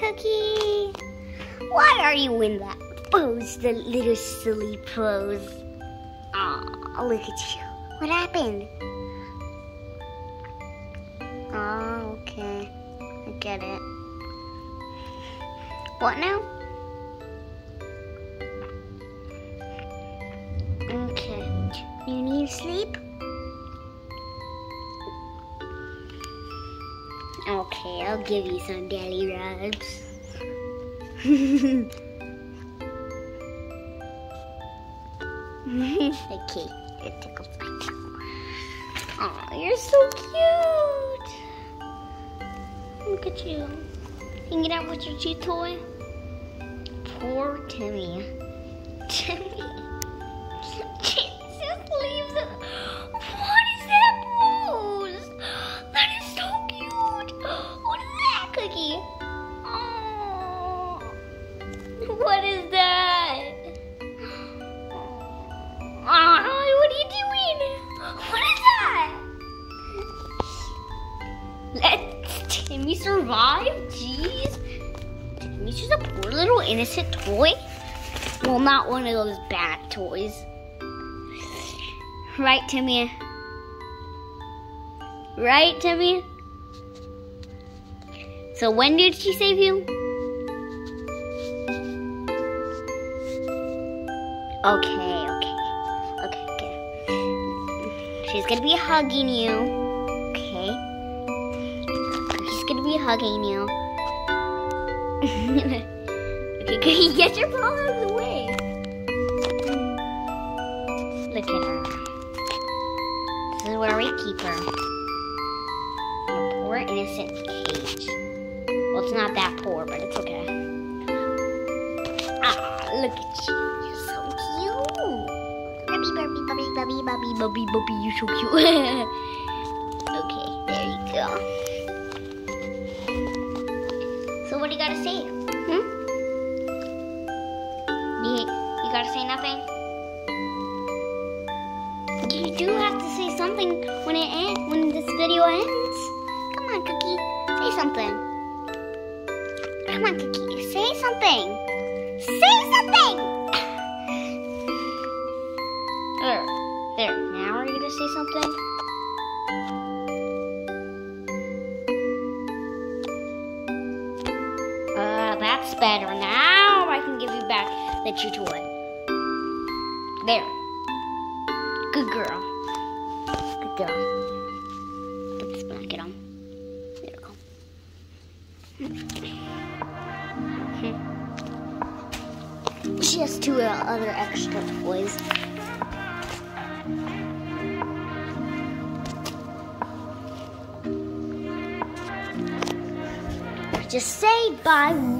Cookie? Why are you in that pose, the little silly pose? Aw, look at you. What happened? Oh, okay. I get it. What now? Okay. You need sleep? Okay, I'll give you some daily rubs. okay, it tickles my toe. Aw, you're so cute. Look at you. Hanging out with your chew toy. Poor Timmy. Timmy. Let we survive? Jeez. Timmy's just a poor little innocent toy. Well, not one of those bad toys. Right, Timmy? Right, Timmy? So when did she save you? Okay, okay. Okay, okay. She's gonna be hugging you. Gonna be hugging you. okay, good. Get your paw out of the way. Look at her. This is where we keep her. Poor innocent cage. Well, it's not that poor, but it's okay. Ah, look at you. You're so cute. Bubby, bubby, bubby, bubby, bubby, bubby, bubby. You're so cute. okay, there you go. What do you gotta say? Hmm? You, you gotta say nothing? You do have to say something when it ends, when this video ends. Come on, Cookie. Say something. Come on, Cookie. Say something. Say something! Better. Now I can give you back chew toy. There. Good girl. Good girl. Put this blanket on. There we go. Hmm. She has two other extra toys. Just say bye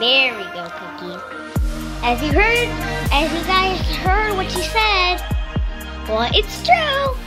There we go, Cookie. As you heard, as you guys heard what she said, well, it's true.